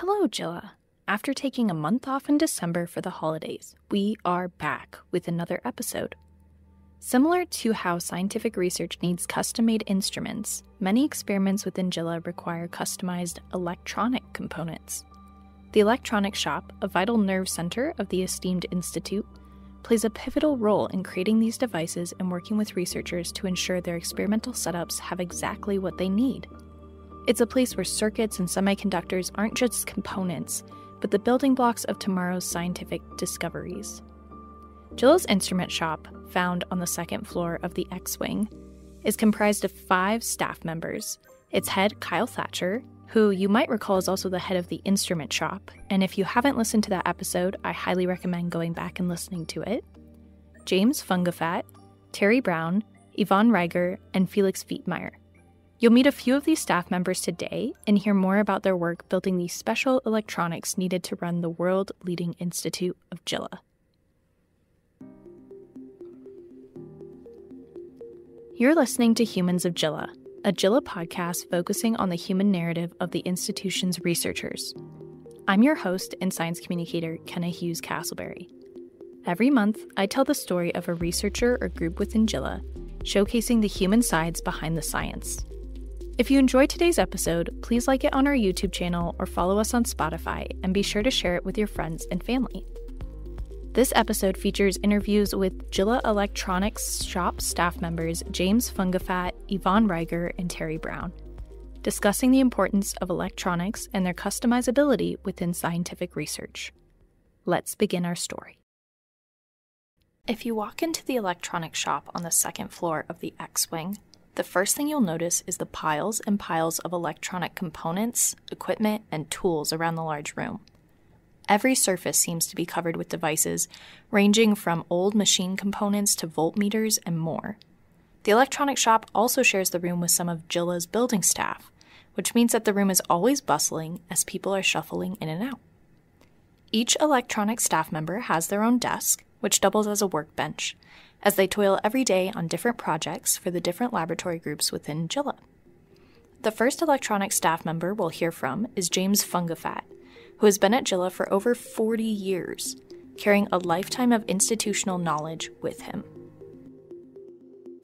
Hello, JILA. After taking a month off in December for the holidays, we are back with another episode. Similar to how scientific research needs custom made instruments, many experiments within JILA require customized electronic components. The Electronic Shop, a vital nerve center of the esteemed Institute, plays a pivotal role in creating these devices and working with researchers to ensure their experimental setups have exactly what they need. It's a place where circuits and semiconductors aren't just components, but the building blocks of tomorrow's scientific discoveries. JILA's instrument shop, found on the second floor of the X Wing, is comprised of five staff members. Its head, Kyle Thatcher, who you might recall is also the head of the instrument shop, and if you haven't listened to that episode, I highly recommend going back and listening to it. James Fung-A-Fat, Terry Brown, Ivan Ryger, and Felix Fietmeyer. You'll meet a few of these staff members today and hear more about their work building the special electronics needed to run the world leading institute of JILA. You're listening to Humans of JILA, a JILA podcast focusing on the human narrative of the institution's researchers. I'm your host and science communicator, Kenna Hughes Castleberry. Every month, I tell the story of a researcher or group within JILA, showcasing the human sides behind the science. If you enjoyed today's episode, please like it on our YouTube channel or follow us on Spotify, and be sure to share it with your friends and family. This episode features interviews with JILA Electronics shop staff members James Fung-A-Fat, Ivan Ryger, and Terry Brown, discussing the importance of electronics and their customizability within scientific research. Let's begin our story. If you walk into the electronics shop on the second floor of the X Wing, the first thing you'll notice is the piles and piles of electronic components, equipment, and tools around the large room. Every surface seems to be covered with devices ranging from old machine components to voltmeters and more. The electronic shop also shares the room with some of JILA's building staff, which means that the room is always bustling as people are shuffling in and out. Each electronic staff member has their own desk, which doubles as a workbench, as they toil every day on different projects for the different laboratory groups within JILA. The first electronic staff member we'll hear from is James Fung-A-Fat, who has been at JILA for over 40 years, carrying a lifetime of institutional knowledge with him.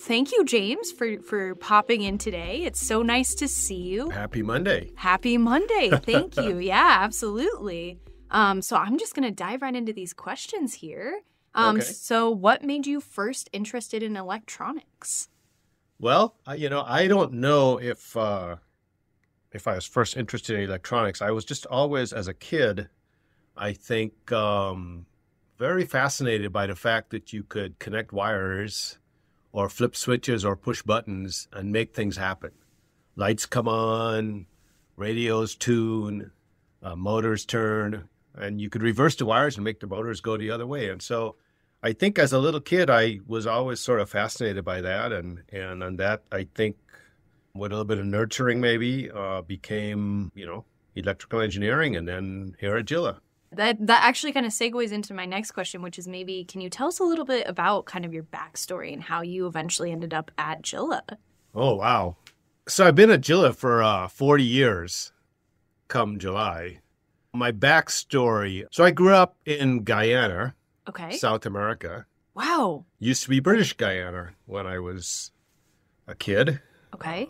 Thank you, James, for, for popping in today. It's so nice to see you. Happy Monday. Happy Monday. Thank you. Yeah, absolutely. Um, so I'm just going to dive right into these questions here. Um, Okay. So, what made you first interested in electronics? Well, I- you know, I don't know if uh, if I was first interested in electronics. I was just always, as a kid, I think, um, very fascinated by the fact that you could connect wires, or flip switches, or push buttons, and make things happen. Lights come on, radios tune, uh, motors turn, and you could reverse the wires and make the motors go the other way. And so, I think as a little kid, I was always sort of fascinated by that, and and on that, I think with a little bit of nurturing, maybe uh, became you know electrical engineering, and then here at JILA. That that actually kind of segues into my next question, which is maybe can you tell us a little bit about kind of your backstory and how you eventually ended up at JILA? Oh wow! So I've been at JILA for uh, forty years, come July. My backstory: so I grew up in Guyana, Okay. South America. wow. Used to be British Guyana when I was a kid. Okay.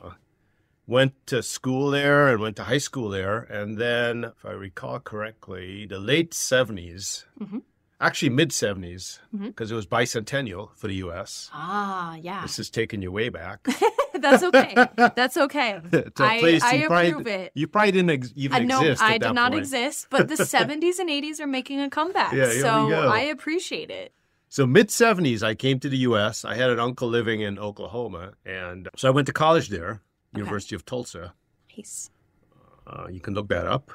went to school there and went to high school there. And then, if I recall correctly, the late 70s, Mhm. Actually mid 70s, Mhm. because it was bicentennial for the US. Ah, yeah. This is taking you way back. That's okay. That's okay. I- I you probably, approve it. You probably didn't ex- even I know exist. I did not point. exist, but the 70s and 80s are making a comeback. Yeah, so. I appreciate it. So mid 70s, I came to the U.S. I had an uncle living in Oklahoma, and so I went to college there, University of Tulsa. Nice. Uh, you can look that up,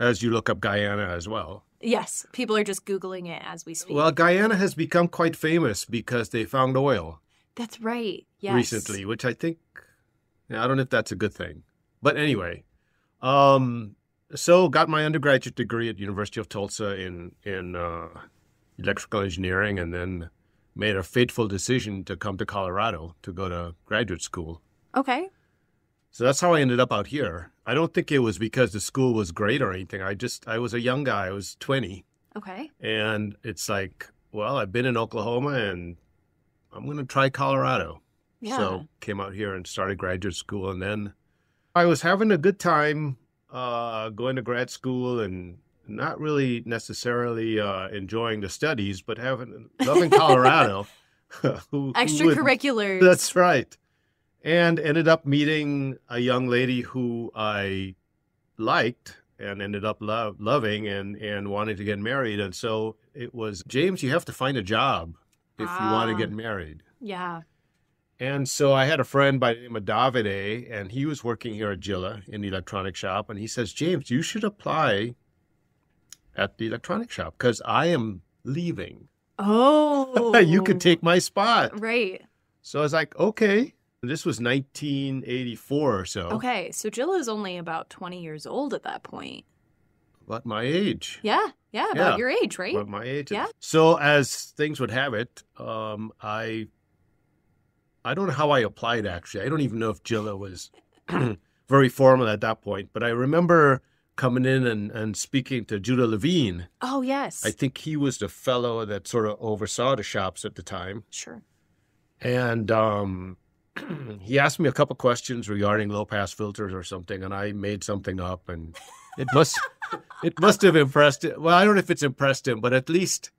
as you look up Guyana as well. Yes, people are just Googling it as we speak. Well, Guyana has become quite famous because they found oil That's right. Yes. recently, which I think yeah, I don't know if that's a good thing. But anyway, um, so got my undergraduate degree at University of Tulsa in in uh, electrical engineering, and then made a fateful decision to come to Colorado to go to graduate school. Okay. So that's how I ended up out here. I don't think it was because the school was great or anything. I just I was a young guy. I was 20, Okay. and it's like, well, I've been in Oklahoma, and I'm going to try Colorado. Yeah. So came out here and started graduate school, and then I was having a good time uh, going to grad school and not really necessarily uh, enjoying the studies, but having loving Colorado. who, who wouldn't? Extracurriculars. That's right. And ended up meeting a young lady who I liked and ended up lo- loving and, and wanting to get married. And so it was, James, you have to find a job if you want to Ah. get married. yeah. And so I had a friend by the name of Davide, and he was working here at JILA in the electronic shop. And he says, James, you should apply at the electronic shop because I am leaving. Oh. you could take my spot. Right. So I was like, okay. This was 1984 or so, Okay. So Jill is only about 20 years old at that point. about my age. Yeah. Yeah. About Yeah. your age, right? About my age. Yeah. So as things would have it, um, I I don't know how I applied actually. I don't even know if JILA was very formal at that point, but I remember coming in and, and speaking to Judah Levine. oh, yes. I think he was the fellow that sort of oversaw the shops at the time. sure. And um, he asked me a couple questions regarding low pass filters or something, and I made something up, and it must it must have impressed him. Well, I don't know if it's impressed him, but at least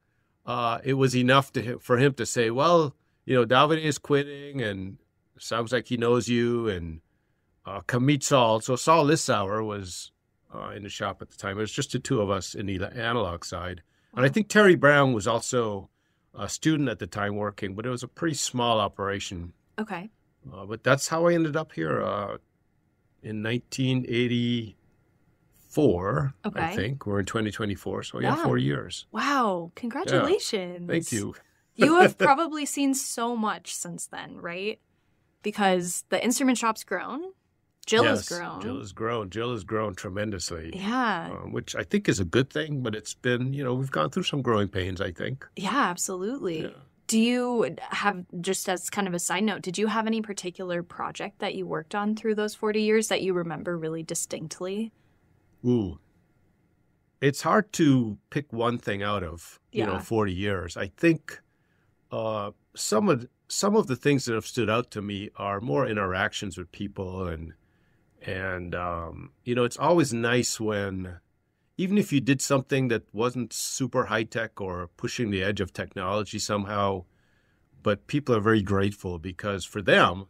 uh, it was enough to him, for him to say, "Well, you know, David is quitting, and sounds like he knows you." And uh, come meet Saul. So Saul Lissauer was uh, in the shop at the time. It was just the two of us in the analog side, and I think Terry Brown was also a student at the time working, but it was a pretty small operation. Okay. Uh, but that's how I ended up here uh, in 1984. okay. I think we're in 2024, so yeah, Yeah. four years. Wow. Congratulations. Thank you. you have probably seen so much since then, right? Because the instrument shop's grown, Jill has grown. Jill has grown. Jill has grown tremendously. yeah. um, which I think is a good thing, but it's been, you know, we've gone through some growing pains, I think. Yeah, absolutely. Yeah. Do you have, just as kind of a side note, did you have any particular project that you worked on through those 40 years that you remember really distinctly? Ooh. It's hard to pick one thing out of, you know, 40 years. I think uh, some of some of the things that have stood out to me are more interactions with people and and um, you know, it's always nice when even if you did something that wasn't super high tech or pushing the edge of technology somehow, but people are very grateful because for them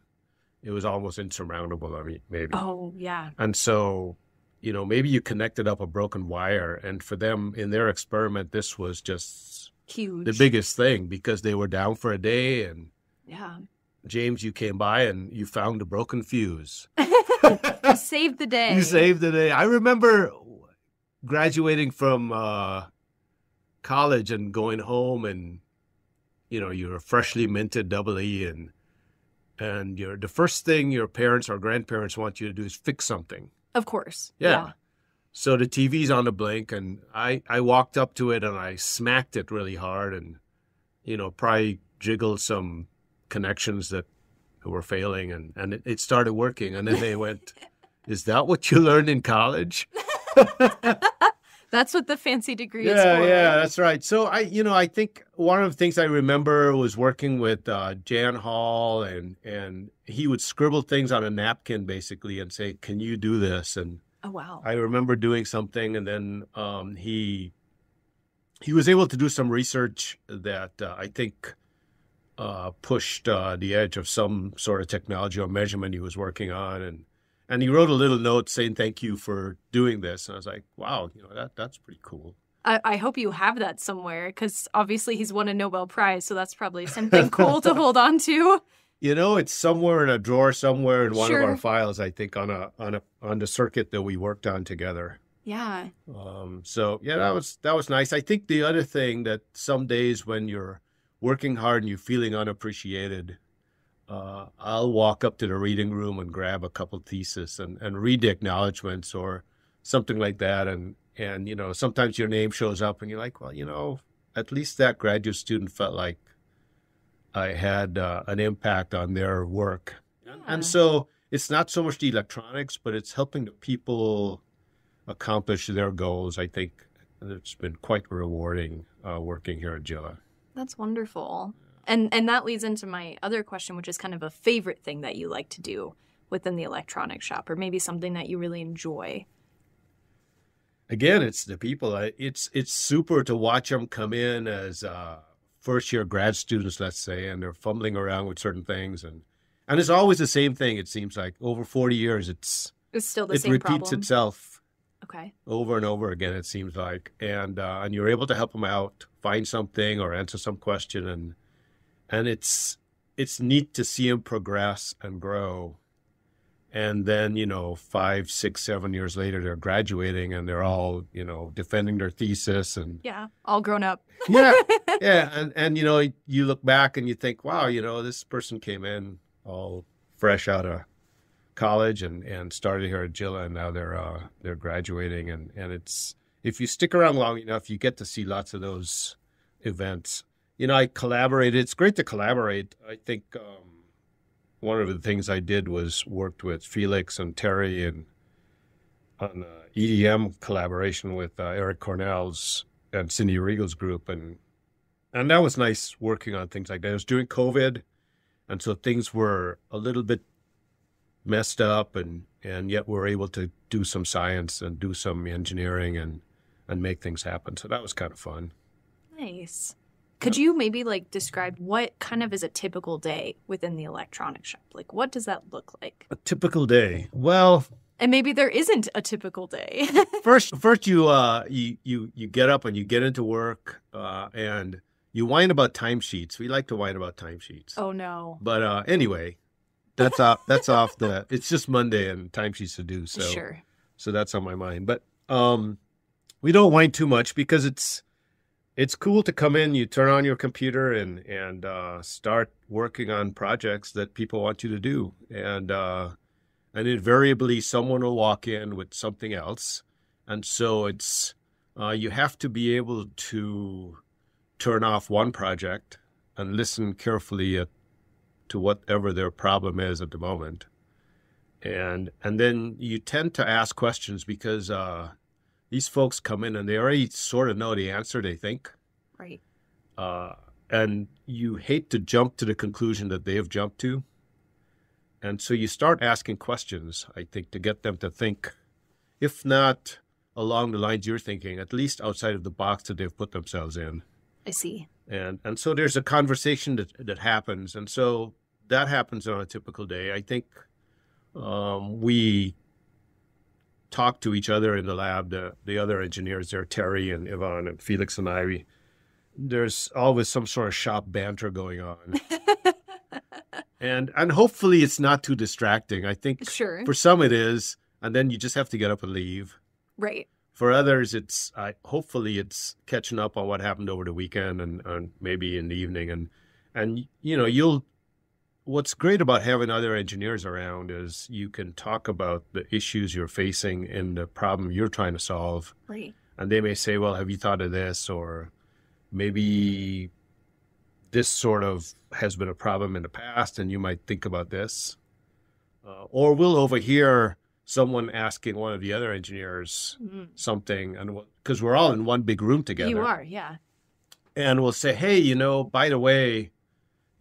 it was almost insurmountable. I mean, maybe. Oh, yeah. And so, you know, maybe you connected up a broken wire, and for them in their experiment, this was just Huge. the biggest thing because they were down for a day, and Yeah. James, you came by and you found a broken fuse. You saved the day. You saved the day. I remember graduating from uh, college and going home, and you know, you're a freshly minted double E, and and you're the first thing your parents or grandparents want you to do is fix something. Of course. Yeah. So the TV's on the blink, and I, I walked up to it and I smacked it really hard, and you know probably jiggled some connections that were failing, and and it, it started working. And then they went, "Is that what you learned in college?" That's what the fancy degree is yeah, for. yeah, that's right. So I, you know, I think one of the things I remember was working with uh, Jan Hall, and and he would scribble things on a napkin basically and say, "Can you do this?" and Oh, wow. I remember doing something, and then um, he he was able to do some research that uh, I think uh, pushed uh, the edge of some sort of technology or measurement he was working on, and and he wrote a little note saying thank you for doing this, and I was like, wow, you know that that's pretty cool. I, I hope you have that somewhere because obviously he's won a Nobel Prize, so that's probably something cool to hold on to. You know, it's somewhere in a drawer, somewhere in one of our files, I think, on a on a on the circuit that we worked on together. Yeah. Um, so yeah, that was that was nice. I think the other thing that some days when you're working hard and you're feeling unappreciated, uh, I'll walk up to the reading room and grab a couple theses and, and read the acknowledgments or something like that. And and you know sometimes your name shows up and you're like, well, you know, at least that graduate student felt like I had uh, an impact on their work. Yeah. And so it's not so much the electronics, but it's helping the people accomplish their goals. I think it's been quite rewarding uh, working here at JILA. That's wonderful. And and that leads into my other question, which is kind of a favorite thing that you like to do within the electronics shop, or maybe something that you really enjoy. Again, it's the people. It's it's super to watch them come in as uh, first year grad students, let's say, and they're fumbling around with certain things, and and it's always the same thing. It seems like over forty years, it's it's still the same thing. it same repeats problem. itself Okay. over and over again. It seems like, and uh, and you're able to help them out, find something or answer some question, and and it's it's neat to see them progress and grow. And then you know, five, six, seven years later, they're graduating and they're all you know defending their thesis and Yeah. All grown up. yeah, yeah, and and you know, you look back and you think, wow, you know, this person came in all fresh out of college and and started here at JILA, and now they're uh, they're graduating, and and it's if you stick around long enough, you get to see lots of those events. You know, I collaborated. It's great to collaborate. I think um, one of the things I did was worked with Felix and Terry and on uh, EDM collaboration with uh, Eric Cornell's and Cindy Regal's group, and and that was nice working on things like that. It was during COVID, and so things were a little bit messed up, and and yet we're able to do some science and do some engineering and and make things happen. So that was kind of fun. Nice. Could you maybe like describe what kind of is a typical day within the electronics shop? Like what does that look like? A typical day. Well, And maybe there isn't a typical day. first first you uh you you you get up and you get into work uh and you whine about timesheets. We like to whine about timesheets. oh no. But uh anyway, that's off that's off the it's just Monday and timesheets to do. So Sure. so that's on my mind. But um we don't whine too much because it's it's cool to come in, you turn on your computer and and uh start working on projects that people want you to do. And uh and invariably someone will walk in with something else. And so it's uh you have to be able to turn off one project and listen carefully at, to whatever their problem is at the moment and and then you tend to ask questions because uh, these folks come in and they already sort of know the answer they think. Right. uh, and you hate to jump to the conclusion that they have jumped to. And so you start asking questions i think to get them to think. If not along the lines you're thinking at least outside of the box that they've put themselves in. I see. and and so there's a conversation that that happens. And so that happens on a typical day. I think um, we talk to each other in the lab the, the other engineers there terry and Ivan and felix and i we, there's always some sort of shop banter going on and and hopefully it's not too distracting i think Sure. for some it is and then you just have to get up and leave Right. for others, it's I hopefully it's catching up on what happened over the weekend and, and maybe in the evening and and you know you'll what's great about having other engineers around is you can talk about the issues you're facing and the problem you're trying to solve Right. and they may say well have you thought of this or maybe this sort of has been a problem in the past and you might think about this uh, or we'll overhear someone asking one of the other engineers Mhm. something and because we're all in one big room together You are, yeah. and we'll say hey you know by the way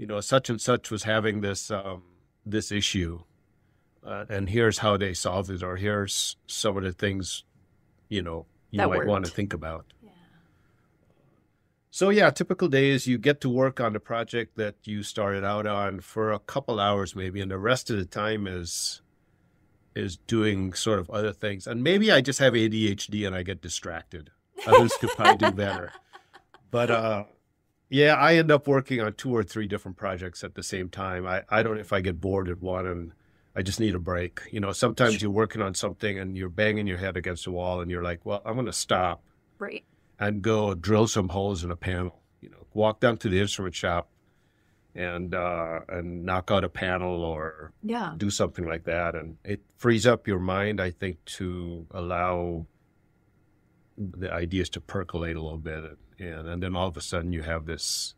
you know such and such was having this um, this issue uh, and here's how they solved it or here's some of the things you know you That might want to think about. Yeah. so yeah typical day is you get to work on the project that you started out on for a couple hours maybe and the rest of the time is is doing sort of other things. And maybe i just have adhd and i get distracted. Others could probably do better. But uh yeah i end up working on two or three different projects at the same time i i don't know if i get bored at one and i just need a break you know sometimes you're working on something and you're banging your head against the wall and you're like well i'm going to stop Right. and go drill some holes in a panel. You know, walk down to the instrument shop and uh, and knock out a panel or Yeah. do something like that, and it frees up your mind. I think to allow the ideas to percolate a little bit, and and then all of a sudden you have this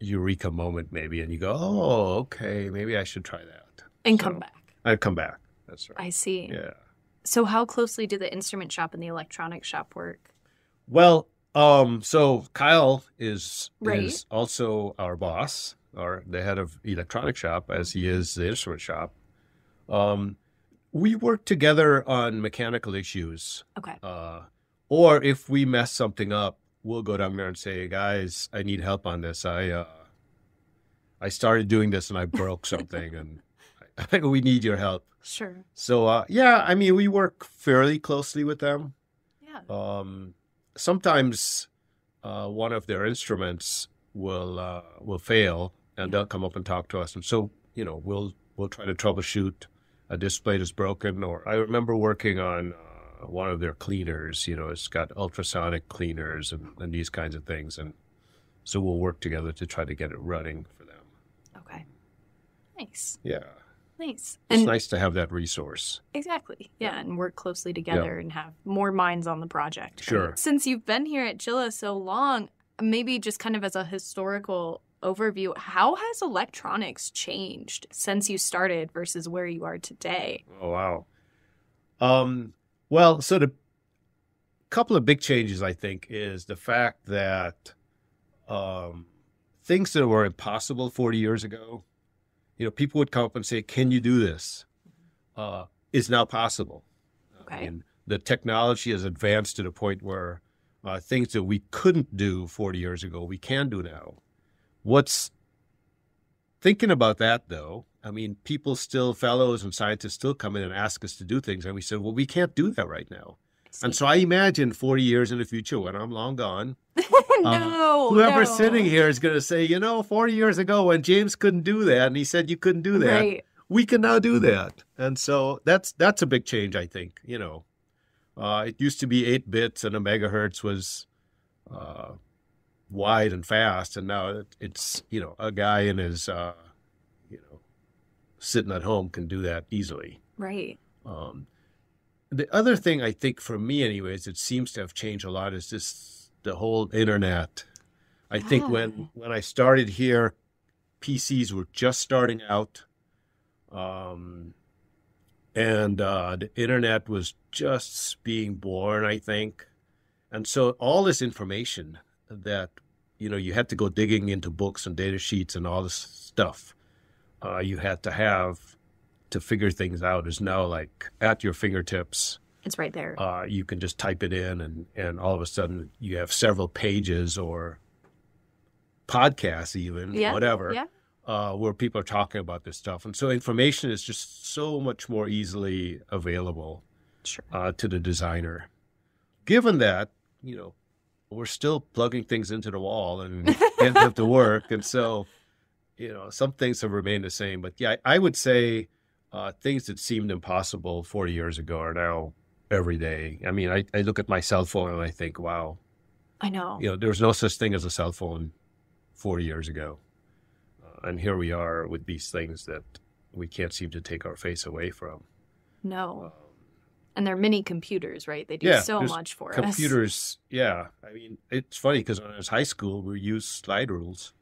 eureka moment maybe, and you go, oh, okay, maybe I should try that. And So- come back. I'd come back. That's right. I see. Yeah. So how closely do the instrument shop and the electronic shop work? Well, um, so Kyle is Right. is also our boss, or the head of electronic shop, as he is the instrument shop. Um, we work together on mechanical issues, Okay. uh, or if we mess something up, we'll go down there and say, "Guys, I need help on this. I uh, I started doing this and I broke something, and we need your help." Sure. So, uh, yeah, I mean, we work fairly closely with them. Yeah. Um, sometimes uh, one of their instruments will uh, will fail, and they'll come up and talk to us, and so you know we'll we'll try to troubleshoot a display that's broken. Or I remember working on uh, one of their cleaners. You know, it's got ultrasonic cleaners and, and these kinds of things, and so we'll work together to try to get it running for them. Okay. Nice. Yeah, Nice. it's And nice to have that resource. exactly. Yeah, and work closely together and have more minds on the project. Sure. Since you've been here at JILA so long, maybe just kind of as a historical overview, how has electronics changed since you started versus where you are today? Oh wow. Um, well, so the couple of big changes I think is the fact that um, things that were impossible 40 years ago, you know, people would come up and say, "Can you do this?" Uh, is now possible. Okay. And the technology has advanced to the point where uh, things that we couldn't do 40 years ago, we can do now. What's thinking about that though? I mean, people still, fellows and scientists still come in and ask us to do things. And we said, well, we can't do that right now. And so I imagine 40 years in the future when I'm long gone, no, whoever's no. sitting here is going to say, you know, 40 years ago when James couldn't do that and he said you couldn't do that, Right. we can now do that. And so that's that's a big change, I think. You know, uh, it used to be eight bits and a megahertz was uh, wide and fast, and now it's you know a guy in his uh, you know sitting at home can do that easily. Right. Um, the other thing I think for me, anyways, it seems to have changed a lot is just the whole internet. I think when when I started here, PCs were just starting out, um, and uh, the internet was just being born. I think, and so all this information that you know you had to go digging into books and data sheets and all this stuff uh, you had to have to figure things out is now like at your fingertips. It's right there. Uh, you can just type it in, and and all of a sudden you have several pages or podcasts, even yeah. whatever, Yeah. uh, where people are talking about this stuff, and so information is just so much more easily available Sure. uh, to the designer. Given that, you know, we're still plugging things into the wall and them to work, and so you know, some things have remained the same. But yeah, I would say uh, things that seemed impossible 40 years ago are now every day. I mean, I, I look at my cell phone and I think, wow, I know. you know, there was no such thing as a cell phone 40 years ago. Uh, and here we are with these things that we can't seem to take our face away from. No. And they're mini computers, right? They do Yeah, so much for us. Computers, yeah. I mean, it's funny because when I was high school, we used slide rules.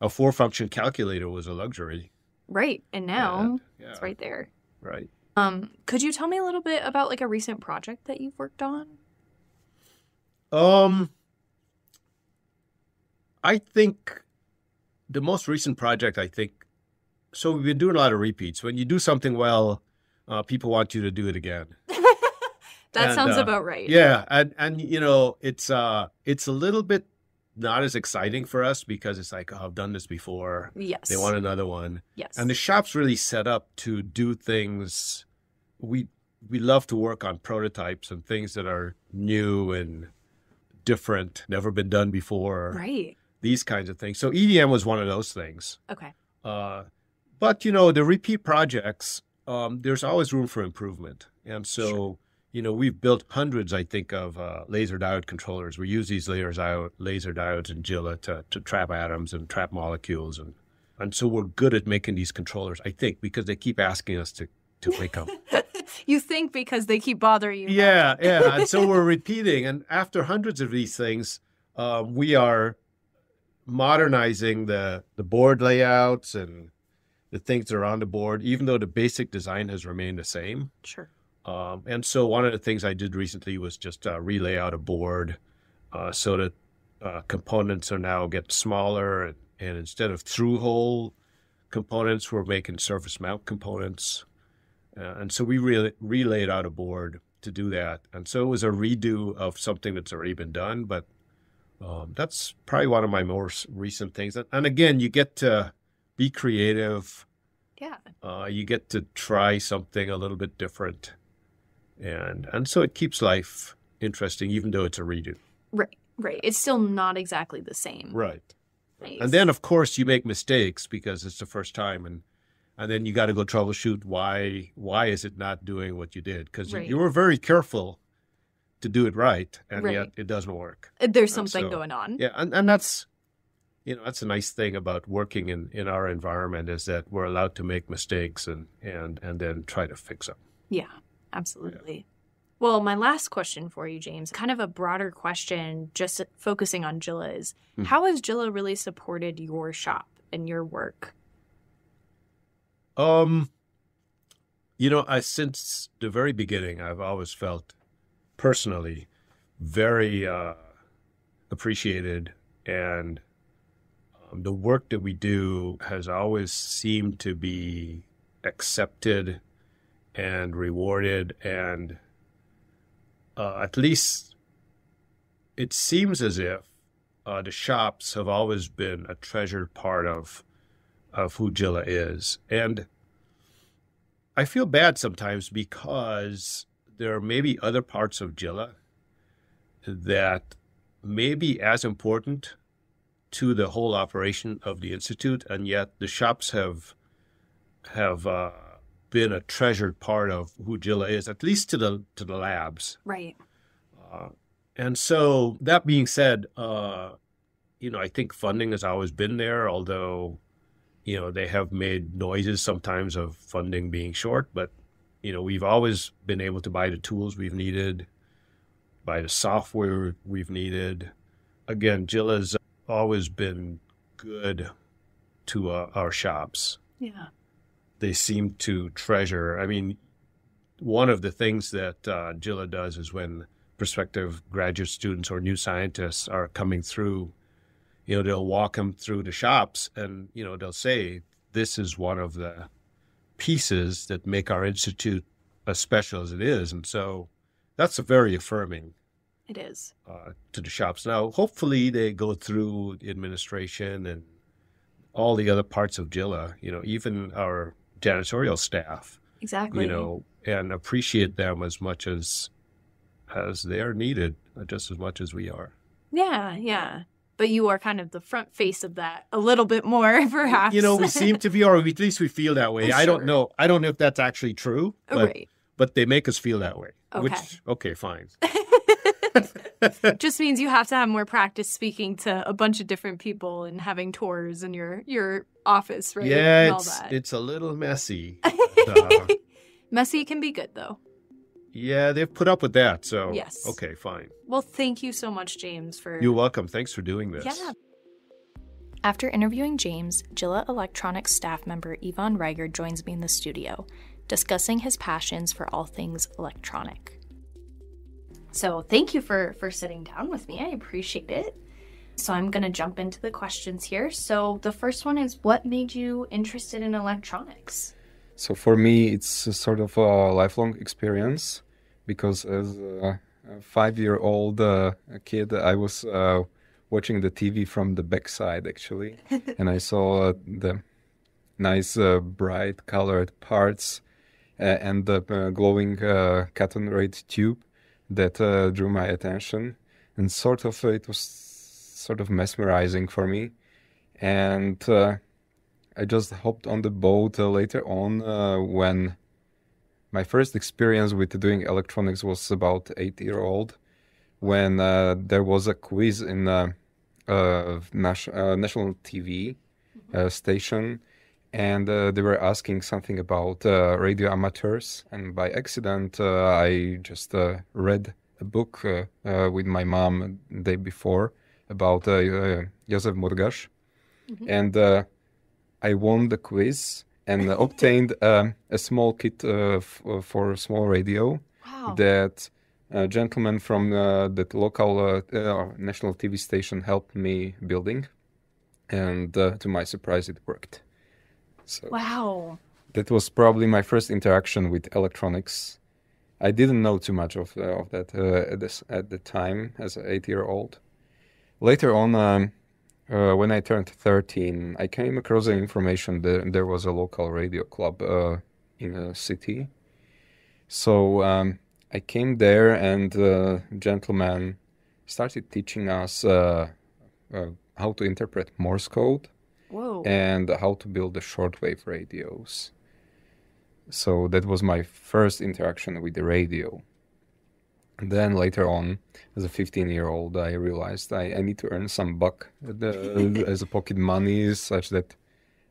A four function calculator was a luxury. Right. And now yeah, it's right there. right. Um, could you tell me a little bit about like a recent project that you've worked on? Um, I think the most recent project, I think, so we've been doing a lot of repeats. When you do something well, uh, people want you to do it again. That And, sounds uh, about right. Yeah, and and you know, it's uh, it's a little bit not as exciting for us because it's like, oh, I've done this before. Yes. They want another one, Yes. and the shop's really set up to do things. We we love to work on prototypes and things that are new and different, never been done before. right. These kinds of things. So EDM was one of those things. Okay. Uh, but you know, the repeat projects, um, there's always room for improvement, and so Sure. you know, we've built hundreds, I think, of uh, laser diode controllers. We use these laser diode, laser diodes in JILA to to trap atoms and trap molecules, and and so we're good at making these controllers. I think because they keep asking us to to make them. you think because they keep bothering you. yeah, yeah, and so we're repeating, and after hundreds of these things, um, we are modernizing the the board layouts and the things that are on the board, even though the basic design has remained the same. Sure. Um, and so one of the things I did recently was just uh, relay out a board uh, so that uh, components are now get smaller, and, and instead of through hole components, we're making surface mount components. Uh, and so we re- relayed out a board to do that. And so it was a redo of something that's already been done, but um, that's probably one of my most recent things. And again, you get to be creative. Yeah. Uh, you get to try something a little bit different, and and so it keeps life interesting, even though it's a redo. Right. Right. It's still not exactly the same. Right. Nice. And then, of course, you make mistakes because it's the first time, and and then you got to go troubleshoot why why is it not doing what you did because Right. you, you were very careful to do it right, and Right. yet it doesn't work. There's something so- going on. Yeah, and, and that's you know that's a nice thing about working in, in our environment is that we're allowed to make mistakes and and and then try to fix them. Yeah, absolutely. Well, my last question for you, James, kind of a broader question, just focusing on JILA, is Hmm. how has JILA really supported your shop and your work? Um, you know, I since the very beginning, I've always felt personally very uh, appreciated, and the work that we do has always seemed to be accepted and rewarded, and uh, at least it seems as if uh, the shops have always been a treasured part of of who JILA is. And I feel bad sometimes because there may be other parts of JILA that may be as important to the whole operation of the institute, and yet the shops have have uh, been a treasured part of who JILA is, at least to the to the labs. Right. Uh, and so that being said, uh, you know, I think funding has always been there, although, you know, they have made noises sometimes of funding being short, but, you know, we've always been able to buy the tools we've needed, buy the software we've needed. Again, JILA's always been good to uh, our shops Yeah. they seem to treasure. I mean, one of the things that uh, JILA does is when prospective graduate students or new scientists are coming through, you know, they'll walk them through the shops and, you know, they'll say, this is one of the pieces that make our institute as special as it is. And so that's a very affirming It is. uh, to the shops. Now, hopefully, they go through the administration and all the other parts of JILA, you know, even our janitorial staff, Exactly. you know, and appreciate them as much as as they're needed, uh, just as much as we are. Yeah, yeah. But you are kind of the front face of that a little bit more, perhaps. You know, we seem to be, or at least we feel that way. I don't know. I don't know if that's actually true, but right. but they make us feel that way. Okay. Which okay, fine. Just means you have to have more practice speaking to a bunch of different people and having tours in your your office, right? Yeah, and all it's that. it's a little messy. uh, Messy can be good though. yeah, they've put up with that. So Yes. okay, fine. Well, thank you so much, James, for You're welcome. Thanks for doing this. Yeah. After interviewing James, JILA Electronics staff member Ivan Ryger joins me in the studio, discussing his passions for all things electronic. So, thank you for for sitting down with me. I appreciate it. So, I'm going to jump into the questions here. So, the first one is what made you interested in electronics? So for me, it's a sort of a lifelong experience because as a a five-year-old uh, kid, I was uh, watching the TV from the backside actually, and I saw uh, the nice, uh, bright colored parts uh, and the uh, glowing uh, cathode tube that uh, drew my attention, and sort of it was sort of mesmerizing for me, and. Uh, I just hopped on the boat uh, later on uh, when my first experience with doing electronics was about eight year old when there was a quiz in uh nas- national TV uh, station and uh, they were asking something about uh, radio amateurs and by accident uh, I just uh, read a book uh, uh, with my mom the day before about uh, uh, Jozef Murgaš and uh, I won the quiz and obtained um, a small kit uh, f- for a small radio Wow. that a gentleman from uh, that local uh, uh, national TV station helped me building, and uh, to my surprise, it worked. So wow. that was probably my first interaction with electronics. I didn't know too much of, uh, of that uh, at, this, at the time as an eight year old. Later on, um, uh, when I turned 13, I came across the information that there was a local radio club uh, in a city. So um, I came there, and the gentleman started teaching us uh, uh, how to interpret Morse code Whoa. and how to build the shortwave radios. So that was my first interaction with the radio. And then later on, as a 15 year old, I realized I, I need to earn some buck the, as a pocket money such that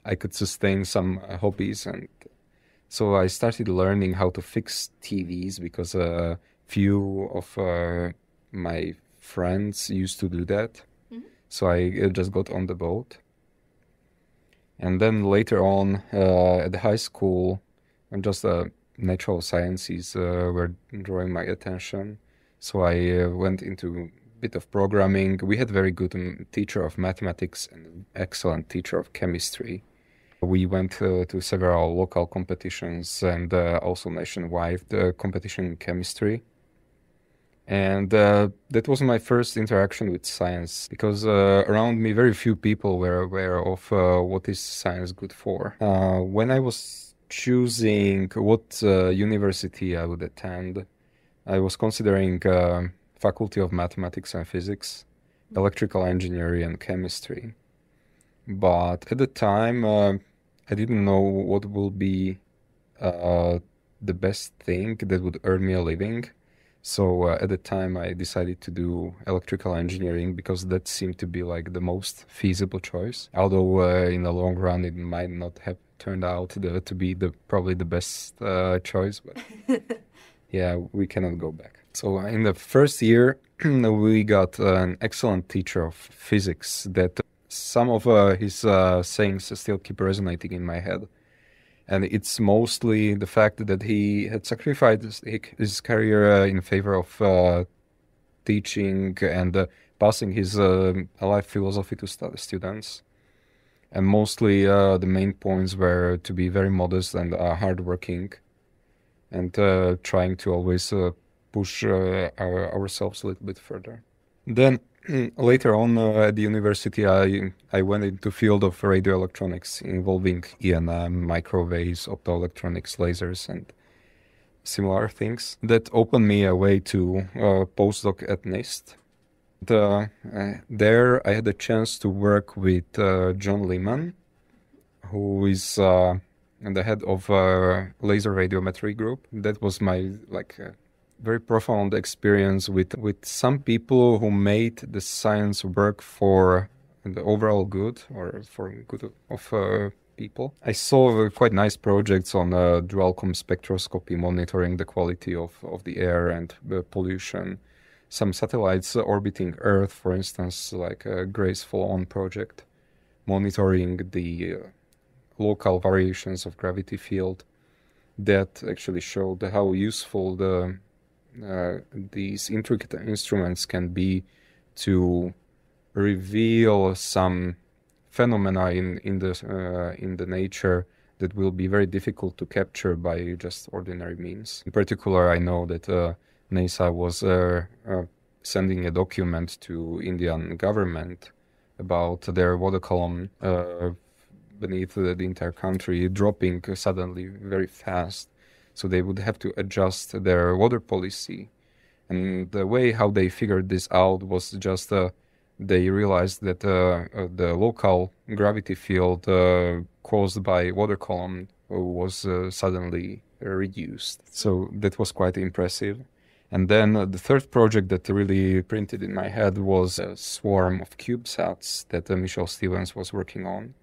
I could sustain some uh, hobbies. And so I started learning how to fix TVs because a few of uh, my friends used to do that. So I uh, just got on the boat. And then later on uh, at the high school, and just uh, natural sciences uh, were drawing my attention. So I uh, went into a bit of programming. We had very good um, teacher of mathematics and excellent teacher of chemistry. We went uh, to several local competitions and uh, also nationwide competition in chemistry. And uh, that was my first interaction with science because uh, around me, very few people were aware of uh, what is science good for. Uh, when I was choosing what uh, university I would attend, I was considering uh, Faculty of Mathematics and Physics, Electrical Engineering, and Chemistry. But at the time, I didn't know what will be the best thing that would earn me a living. So uh, at the time, I decided to do electrical engineering because that seemed to be like the most feasible choice. Although uh, in the long run, it might not have turned out the, to be the probably the best uh, choice. But yeah, we cannot go back. So in the first year, we got an excellent teacher of physics that some of uh, his uh, sayings still keep resonating in my head and it's mostly the fact that he had sacrificed his, career uh, in favor of uh, teaching and uh, passing his uh, life philosophy to stu- students. And mostly uh, the main points were to be very modest and uh, hardworking, and trying to always push our, ourselves a little bit further. Then later on uh, at the university, I I went into field of radio electronics involving ENM, microwaves, optoelectronics, lasers, and similar things. That opened me a way to uh, postdoc at NIST. Uh, there, I had a chance to work with uh, John Lehman, who is uh, the head of uh, laser radiometry group. That was my like very profound experience with with some people who made the science work for the overall good or for good of uh, people. I saw uh, quite nice projects on uh, dual-comb spectroscopy monitoring the quality of, of the air and the pollution. Some satellites orbiting Earth, for instance, like a GRACE Follow-On project, monitoring the uh, local variations of gravity field. That actually showed how useful the these intricate instruments can be to reveal some phenomena in in the uh, in the nature that will be very difficult to capture by just ordinary means. In particular, I know that uh, NASA was uh, uh, sending a document to Indian government about their water column uh, beneath the, the entire country dropping suddenly very fast so they would have to adjust their water policy. And the way how they figured this out was just uh, they realized that uh, uh, the local gravity field uh, caused by water column was uh, suddenly reduced. So that was quite impressive. And then uh, the third project that really printed in my head was a swarm of CubeSats that Michelle Stephens was working on,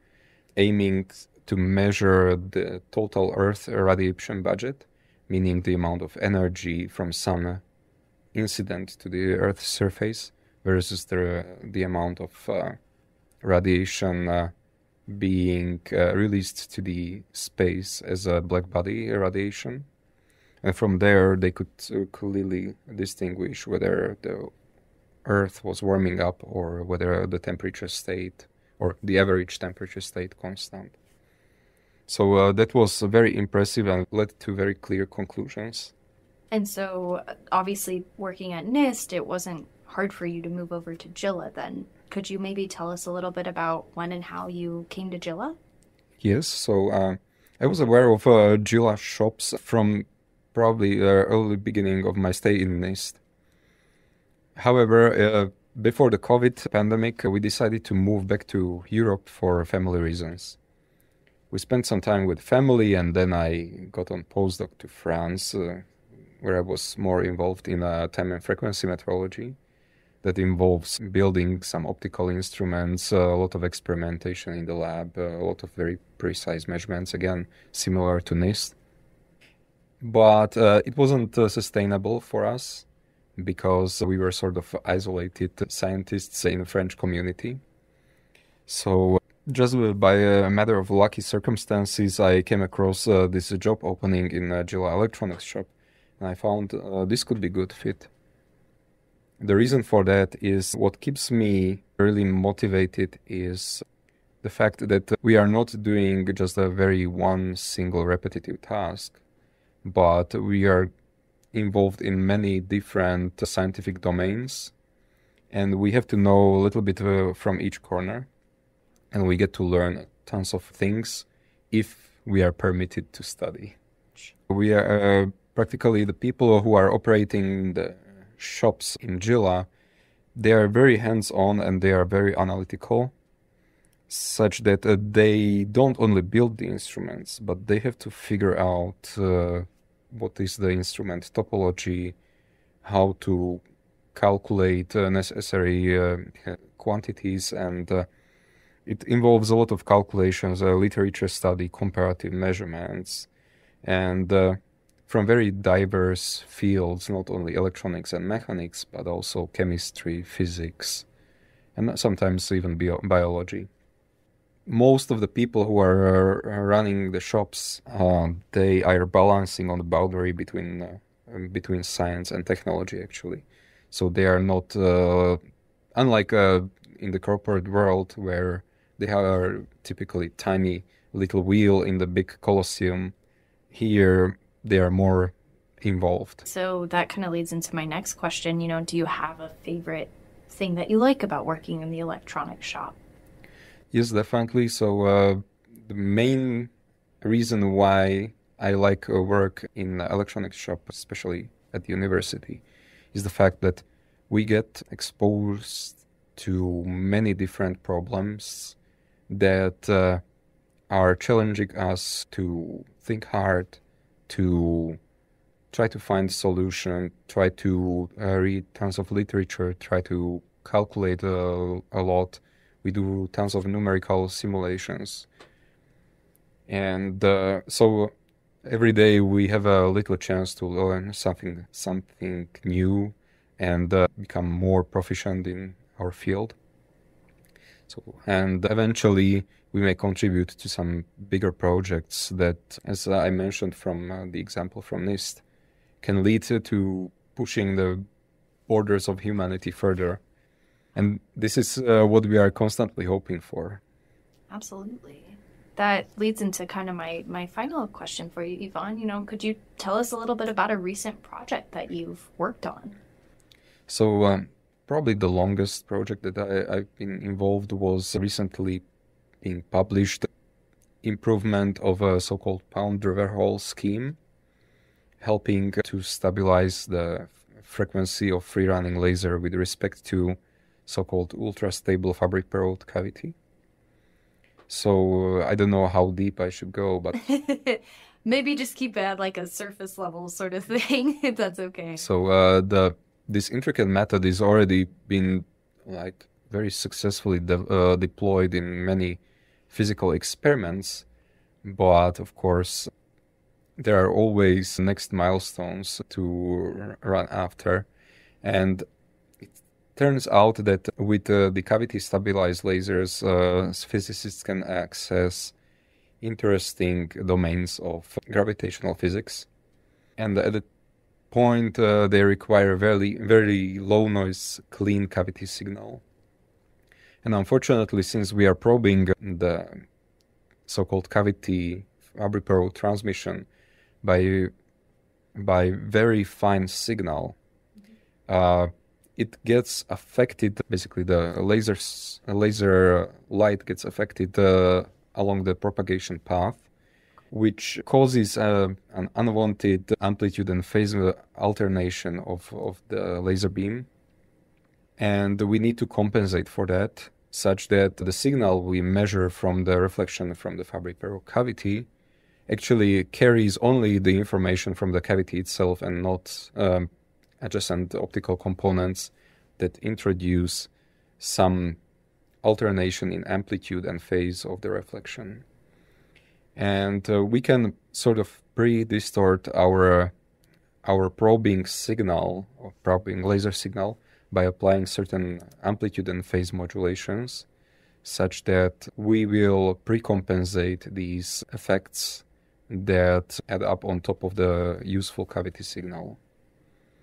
aiming to measure the total Earth radiation budget, meaning the amount of energy from sun incident to the Earth's surface versus the the amount of uh, radiation uh, being uh, released to the space as a black body radiation. And from there, they could uh, clearly distinguish whether the Earth was warming up or whether the temperature stayed or the average temperature stayed constant. So uh, that was very impressive and led to very clear conclusions. And so, obviously, working at NIST, it wasn't hard for you to move over to JILA then. Could you maybe tell us a little bit about when and how you came to JILA? Yes, so uh, I was aware of uh, JILA shops from probably the early beginning of my stay in NIST. However, uh, before the COVID pandemic, we decided to move back to Europe for family reasons. We spent some time with family, and then I got on postdoc to France, uh, where I was more involved in uh, time and frequency metrology. That involves building some optical instruments, a lot of experimentation in the lab, a lot of very precise measurements, again, similar to NIST. But uh, it wasn't uh, sustainable for us because we were sort of isolated scientists in the French community. So, just by a matter of lucky circumstances, I came across uh, this job opening in a JILA Electronics shop, and I found uh, this could be a good fit. The reason for that is what keeps me really motivated is the fact that we are not doing just a very one single repetitive task, but we are involved in many different scientific domains and we have to know a little bit uh, from each corner and we get to learn tons of things if we are permitted to study. We are uh, practically the people who are operating the shops in JILA they are very hands-on and they are very analytical such that uh, they don't only build the instruments but they have to figure out uh, what is the instrument topology, how to calculate uh, necessary uh, quantities, and uh, it involves a lot of calculations, uh, literature study, comparative measurements, and uh, from very diverse fields, not only electronics and mechanics, but also chemistry, physics, and sometimes even bio- biology most of the people who are uh, running the shops, uh, they are balancing on the boundary between uh, um, between science and technology. Actually, so they are not uh, unlike in the corporate world where they are typically tiny little wheel in the big colosseum. Here, they are more involved. So that kind of leads into my next question. You know, do you have a favorite thing that you like about working in the electronics shop? Yes, definitely. So uh, the main reason why I like uh, work in the electronics shop, especially at the university, is the fact that we get exposed to many different problems that uh, are challenging us to think hard, to try to find solution, try to uh, read tons of literature, try to calculate uh, a lot. We do tons of numerical simulations. And uh, so every day we have a little chance to learn something something new and uh, become more proficient in our field so and eventually we may contribute to some bigger projects that as i mentioned from uh, the example from nist can lead to pushing the borders of humanity further and this is uh, what we are constantly hoping for. Absolutely. That leads into kind of my, my final question for you, Ivan. You know, could you tell us a little bit about a recent project that you've worked on? So, um, probably the longest project that I, I've been involved was recently being published improvement of a so-called Pound-Drever-Hall scheme, helping to stabilize the frequency of free running laser with respect to so-called ultra-stable Fabry-Perot cavity. So uh, I don't know how deep I should go, but maybe just keep it at like a surface level sort of thing. if that's okay. So uh, the this intricate method is already been like very successfully de- uh, deployed in many physical experiments, but of course there are always next milestones to run after, and it turns out that with uh, the cavity stabilized lasers, uh, physicists can access interesting domains of gravitational physics. And at the point, uh, they require very, very low noise, clean cavity signal. And unfortunately, since we are probing the so called cavity Fabry-Perot transmission by, by very fine signal, uh, it gets affected. Basically, the lasers, laser light gets affected uh, along the propagation path, which causes uh, an unwanted amplitude and phase alternation of, of the laser beam. And we need to compensate for that such that the signal we measure from the reflection from the Fabry-Perot cavity actually carries only the information from the cavity itself and not um, adjacent optical components that introduce some alternation in amplitude and phase of the reflection. And uh, we can sort of pre-distort our our probing signal or probing laser signal by applying certain amplitude and phase modulations such that we will pre-compensate these effects that add up on top of the useful cavity signal.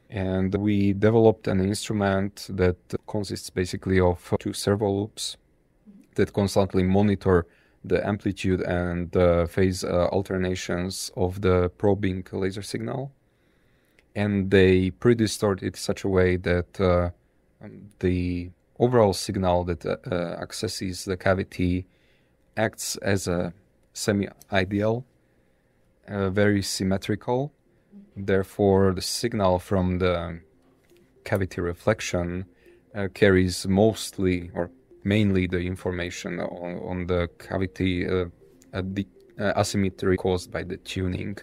And we developed an instrument that consists basically of two servo loops that constantly monitor the amplitude and the phase uh, alternations of the probing laser signal. And they pre-distort it such a way that uh, the overall signal that uh, accesses the cavity acts as a semi-ideal, uh, very symmetrical, Therefore, the signal from the cavity reflection uh, carries mostly or mainly the information on, on the cavity uh, the, uh, asymmetry caused by the tuning.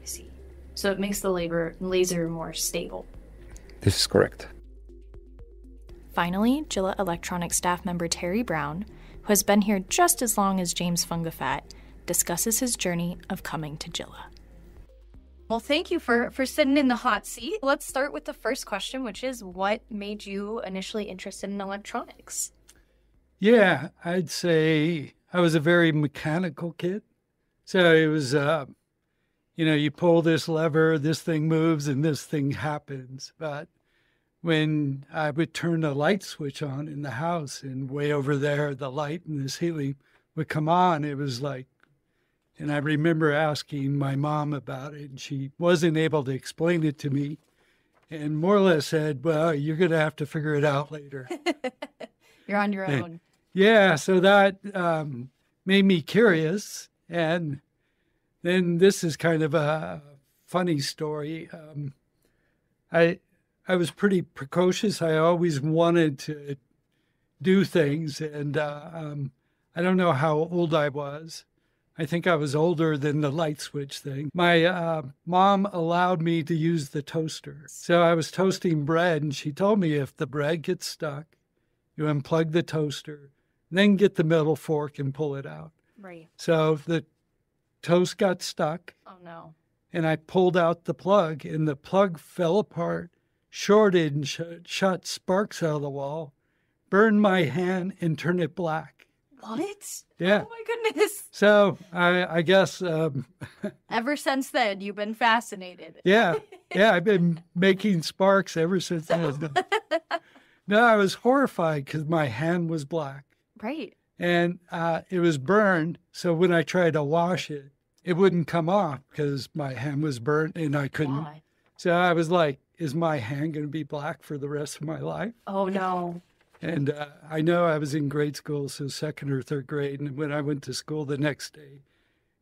I see. So it makes the labor, laser more stable. This is correct. Finally, JILA Electronics staff member Terry Brown, who has been here just as long as James Fung-A-Fat, discusses his journey of coming to JILA. Well, thank you for for sitting in the hot seat. Let's start with the first question, which is what made you initially interested in electronics? Yeah, I'd say I was a very mechanical kid. So it was uh, you know, you pull this lever, this thing moves and this thing happens. But when I would turn the light switch on in the house and way over there the light and this helium would come on, it was like and I remember asking my mom about it, and she wasn't able to explain it to me, and more or less said, "Well, you're going to have to figure it out later." you're on your own. And, yeah, so that um, made me curious, and then this is kind of a funny story. Um, I I was pretty precocious. I always wanted to do things, and uh, um, I don't know how old I was I think I was older than the light switch thing. My uh, mom allowed me to use the toaster. So I was toasting bread, and she told me if the bread gets stuck, you unplug the toaster, then get the metal fork and pull it out. Right. So the toast got stuck. Oh, no. And I pulled out the plug, and the plug fell apart, shorted, and sh- shot sparks out of the wall, burned my hand, and turned it black. What? Yeah. Oh my goodness. So I, I guess. Um, ever since then, you've been fascinated. Yeah, yeah. I've been making sparks ever since then. no, I was horrified because my hand was black. Right. And uh, it was burned. So when I tried to wash it, it wouldn't come off because my hand was burnt and I couldn't. God. So I was like, is my hand going to be black for the rest of my life? Oh, no. And uh, I know I was in grade school, so second or third grade. And when I went to school the next day,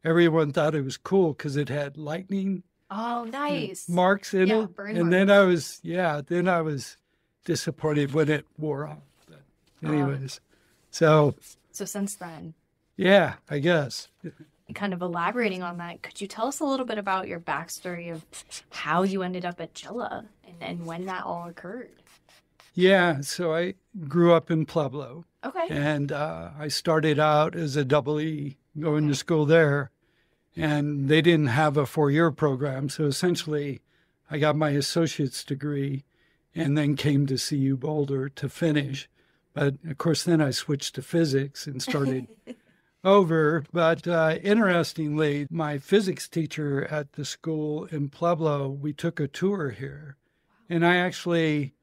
everyone thought it was cool because it had lightning. Oh, nice. Marks in yeah, it. And marks. then I was, yeah, then I was disappointed when it wore off. But anyways, so. So since then. Yeah, I guess. kind of elaborating on that, could you tell us a little bit about your backstory of how you ended up at JILA and, and when that all occurred? Yeah, so I grew up in Pueblo. Okay. And uh, I started out as a double E going to school there. And they didn't have a four year program. So essentially, I got my associate's degree and then came to CU Boulder to finish. But of course, then I switched to physics and started over. But uh, interestingly, my physics teacher at the school in Pueblo, we took a tour here, and I actually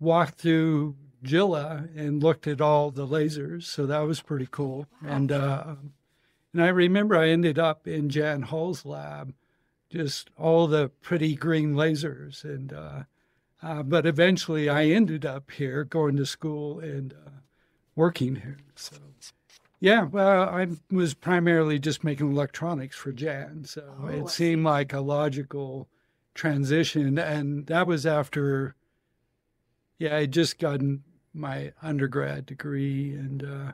walked through JILA and looked at all the lasers. So that was pretty cool. And uh, and I remember I ended up in Jan Hall's lab, just all the pretty green lasers. And uh, uh, but eventually I ended up here, going to school and uh, working here. So. Yeah, well, I was primarily just making electronics for Jan, so Oh, it seemed like a logical transition, and that was after, yeah, I just gotten my undergrad degree, and uh,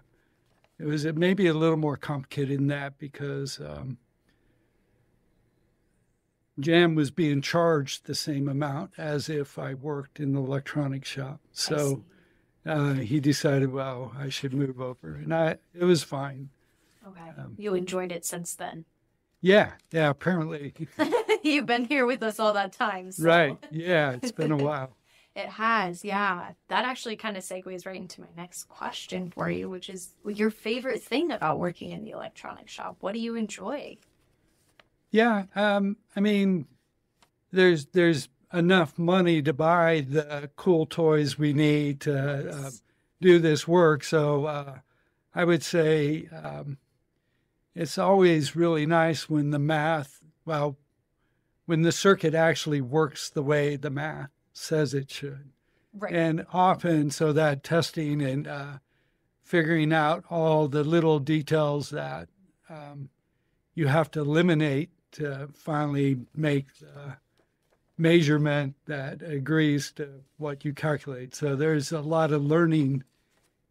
it was maybe a little more complicated than that because um, Jan was being charged the same amount as if I worked in the electronic shop, so uh, he decided, well, I should move over, and I it was fine. Okay. um, you enjoyed it since then. Yeah, yeah. Apparently, You've been here with us all that time. so- right. Yeah, it's been a while. It has, yeah. That actually kind of segues right into my next question for you, which is your favorite thing about working in the electronics shop. What do you enjoy? Yeah, um, I mean, there's there's enough money to buy the cool toys we need to uh, do this work. So uh, I would say um, it's always really nice when the math, well, when the circuit actually works the way the math says it should. Right. And often, so that testing and uh, figuring out all the little details that um, you have to eliminate to finally make the measurement that agrees to what you calculate. So there's a lot of learning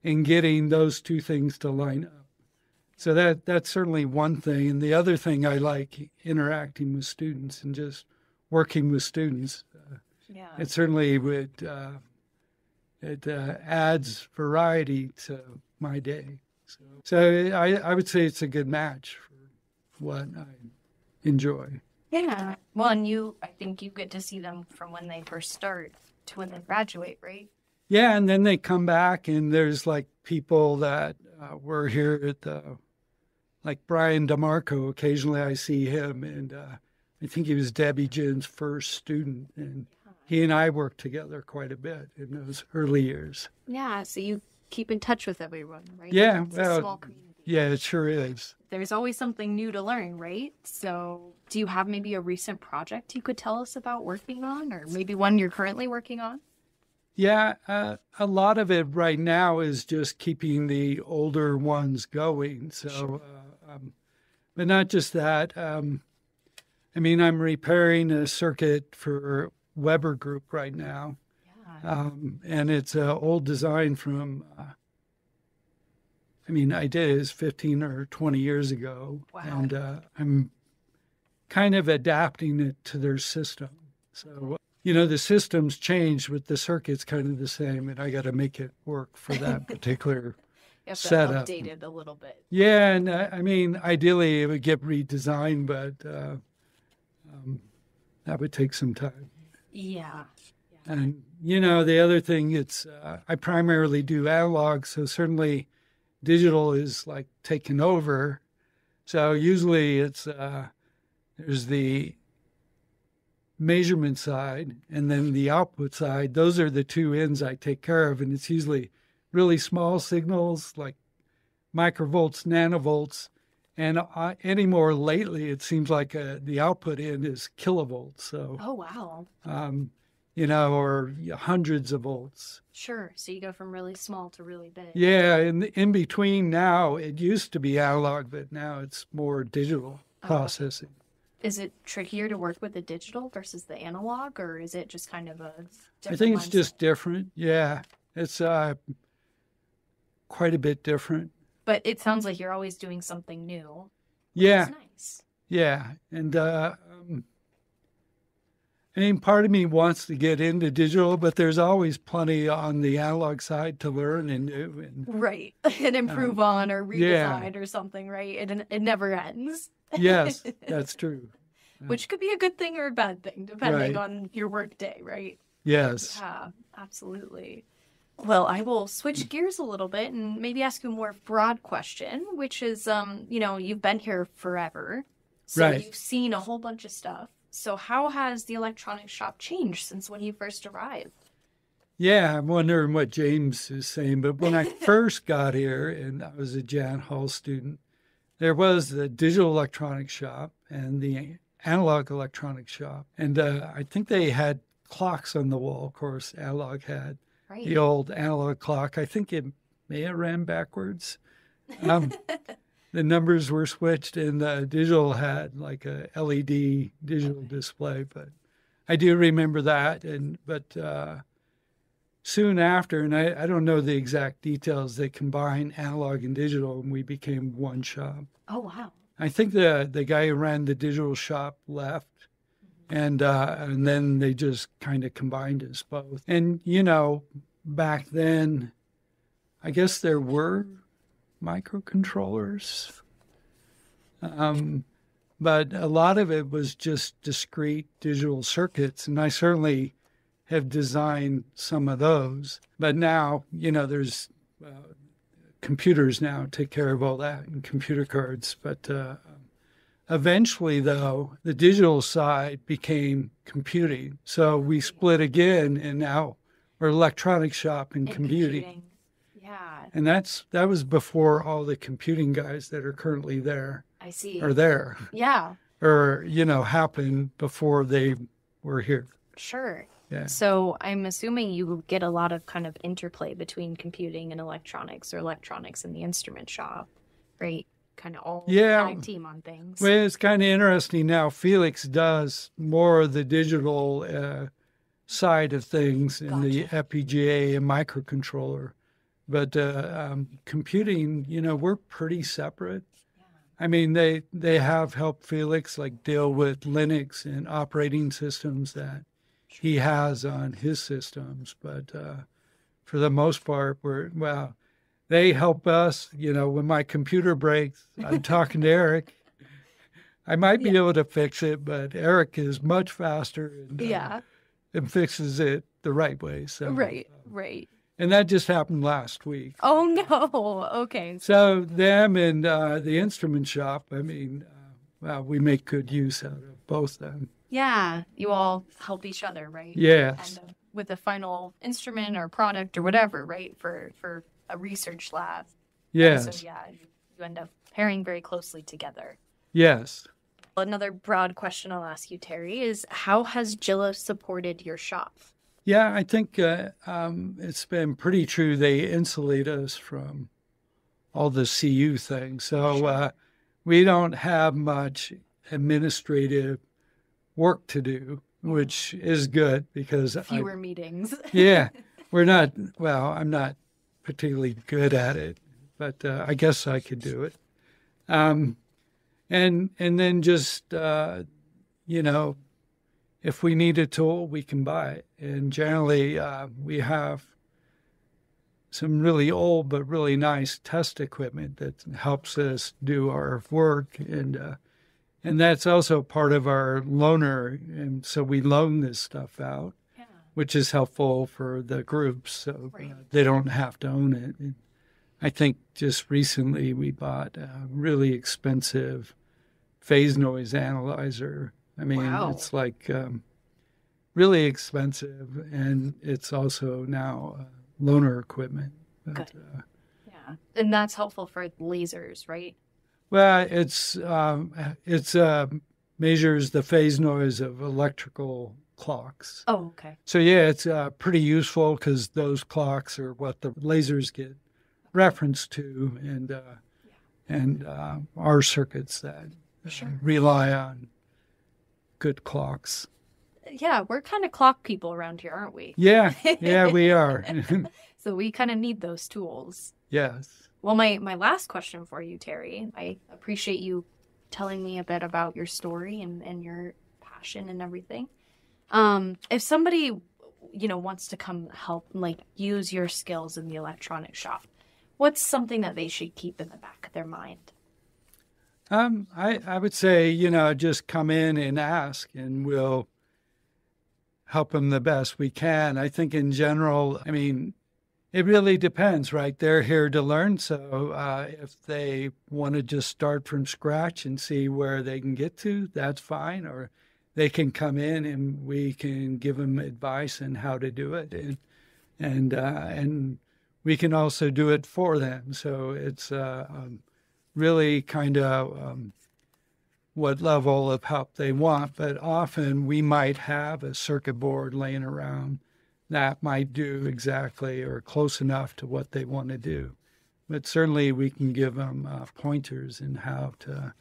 in getting those two things to line up. So that that's certainly one thing. And the other thing I like interacting with students and just working with students. Yeah. it certainly would uh, it uh, adds variety to my day. So, so I, I would say it's a good match for what I enjoy. Yeah. Well, and you, I think you get to see them from when they first start to when they graduate, right? Yeah, and then they come back, and there's like people that uh, were here at the, like Brian DeMarco. Occasionally, I see him, and uh, I think he was Debbie Jin's first student, and he and I worked together quite a bit in those early years. Yeah. So you keep in touch with everyone, right? Yeah, It's well, a small community. Yeah, it sure is. There's always something new to learn, right? So do you have maybe a recent project you could tell us about working on, or maybe one you're currently working on? Yeah, uh, a lot of it right now is just keeping the older ones going. So, uh, um, but not just that. Um, I mean, I'm repairing a circuit for Weber Group right now, Yeah. um, and it's an old design from. Uh, I mean, I did it 15 or 20 years ago, Wow. and uh, I'm kind of adapting it to their system. So, you know, the system's changed, but the circuit's kind of the same, and I got to make it work for that particular. You have to set up. update it a little bit. yeah, and uh, I mean, ideally it would get redesigned, but uh, um, that would take some time. Yeah. And you know, the other thing, it's uh, I primarily do analog, so certainly digital is like taken over. So usually it's uh, there's the measurement side and then the output side. Those are the two ends I take care of, and it's usually really small signals like microvolts, nanovolts. And uh, anymore lately, it seems like uh, the output end is kilovolts. So Oh wow. um, you know, or hundreds of volts. Sure. So you go from really small to really big. Yeah, in in between now, it used to be analog, but now it's more digital Oh. processing. Is it trickier to work with the digital versus the analog, or is it just kind of a? I think it's mindset? just different. Yeah, it's uh, quite a bit different. But it sounds like you're always doing something new. Yeah, nice. yeah, and uh, um, I mean, part of me wants to get into digital, but there's always plenty on the analog side to learn and do. And Right. and improve on or Um, yeah. redesign or something, right? It it never ends. yes, that's true. Which could be a good thing or a bad thing, depending Right. on your work day, right? Yes. Yeah, absolutely. Well, I will switch gears a little bit and maybe ask you a more broad question, which is, um, you know, you've been here forever, so Right. you've seen a whole bunch of stuff. So, how has the electronics shop changed since when you first arrived? Yeah, I'm wondering what James is saying. But when I first got here and I was a Jan Hall student, there was the digital electronics shop and the analog electronics shop. And uh, I think they had clocks on the wall. Of course, analog had The old analog clock. I think it may have ran backwards. Um, the numbers were switched, and the digital had like a LED digital display. But I do remember that. And but uh, soon after, and I, I don't know the exact details, they combined analog and digital, and we became one shop. Oh wow. I think the the guy who ran the digital shop left, and uh, and then they just kind of combined us both. And you know, back then, I guess there were microcontrollers, um, but a lot of it was just discrete digital circuits, and I certainly have designed some of those. But now, you know, there's uh, computers now take care of all that and computer cards. But uh, eventually, though, the digital side became computing. So we split again, and now we're electronic shop and, And computing. Yeah, And that's that was before all the computing guys that are currently there I see. are there, Yeah, or you know, happened before they were here. sure. Yeah. So I'm assuming you get a lot of kind of interplay between computing and electronics or electronics and the instrument shop, right? Kind of all Yeah. tag team on things. Well, it's kind of interesting now. Felix does more of the digital uh, side of things in the FPGA and microcontroller, but uh, um, computing, you know, we're pretty separate. I mean, they they have helped Felix like deal with Linux and operating systems that he has on his systems, but uh, for the most part, we're well. They help us, you know. When my computer breaks, I'm talking to Eric. I might be able to fix it, but Eric is much faster and, uh, yeah, and fixes it the right way. So right, right. and that just happened last week. Oh no. Okay. So them and uh, the instrument shop. I mean, uh, well, we make good use out of both them. Yeah, you all help each other, right? Yes. And uh, with the final instrument or product or whatever, right? For for a research lab. Yes. So yeah, you, end up pairing very closely together. Yes. Another broad question I'll ask you, Terry, is how has JILA supported your shop? Yeah, I think uh, um, it's been pretty true. They insulate us from all the CU things. So uh, we don't have much administrative work to do, which is good because I, Fewer meetings. yeah, we're not, well, I'm not particularly good at it, but uh, I guess I could do it. Um, and, and then just, uh, you know, if we need a tool, we can buy it. And generally, uh, we have some really old but really nice test equipment that helps us do our work, and uh, and that's also part of our loaner. And so we loan this stuff out. Which is helpful for the groups, so uh, Right. they don't have to own it. And I think just recently we bought a really expensive phase noise analyzer. I mean, Wow. it's like um, really expensive, and it's also now uh, loaner equipment. But, Good. uh, Yeah. And that's helpful for lasers, right? well, it's um, it's uh, measures the phase noise of electrical clocks. Oh, okay. So yeah, it's uh, pretty useful because those clocks are what the lasers get referenced to, and uh, and uh, our circuits that uh, Sure. rely on good clocks. Yeah, we're kind of clock people around here, aren't we? Yeah, yeah, we are. So we kind of need those tools. yes. Well, my, my last question for you, Terry, I appreciate you telling me a bit about your story and, and your passion and everything. Um, if somebody, you know, wants to come help, like use your skills in the electronic shop, what's something that they should keep in the back of their mind? Um, I, I would say, you know, just come in and ask, and we'll help them the best we can. I think in general, I mean, it really depends, right? They're here to learn. So uh, if they want to just start from scratch and see where they can get to, that's fine. Or they can come in and we can give them advice on how to do it. And, and, uh, and we can also do it for them. So it's uh, um, really kind of um, what level of help they want, but often we might have a circuit board laying around that might do exactly or close enough to what they want to do. But certainly we can give them uh, pointers in how to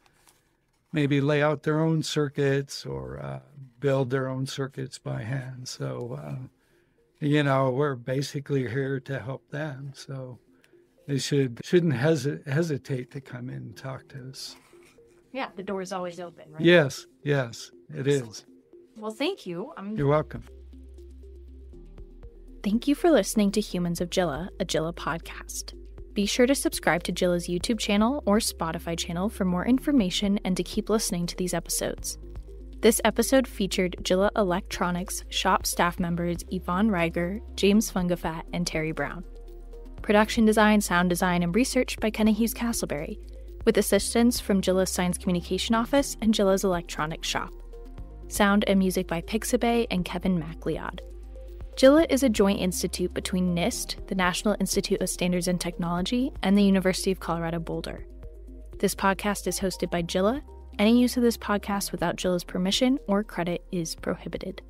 maybe lay out their own circuits or uh, build their own circuits by hand. So, uh, you know, we're basically here to help them. So they should shouldn't hesi- hesitate to come in and talk to us. Yeah, the door is always open, right? Yes, yes, it is. Well, thank you. I'm... You're welcome. Thank you for listening to Humans of JILA, a JILA podcast. Be sure to subscribe to JILA's YouTube channel or Spotify channel for more information and to keep listening to these episodes. This episode featured JILA Electronics shop staff members Ivan Ryger, James Fung-A-Fat, and Terry Brown. Production design, sound design, and research by Kenna Hughes Castleberry with assistance from JILA's Science Communication Office and JILA's Electronics Shop. Sound and music by Pixabay and Kevin MacLeod. JILA is a joint institute between NIST, the National Institute of Standards and Technology, and the University of Colorado Boulder. This podcast is hosted by JILA. Any use of this podcast without JILA's permission or credit is prohibited.